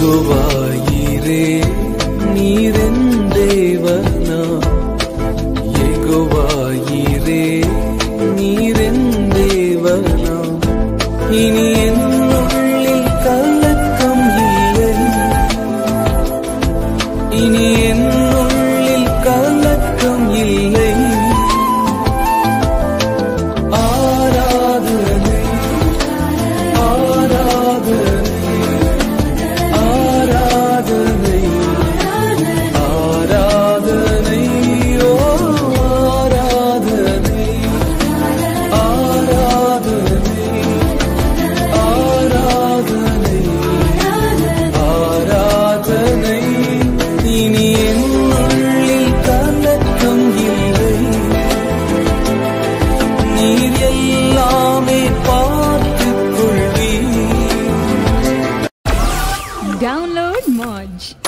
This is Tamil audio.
யெகோவாயிரே நீரென் தேவனா? யெகோவாயிரே நீரென் தேவனா? இனி என் உள்ளில் கலக்கம் இல்லை. இனி Download Modge.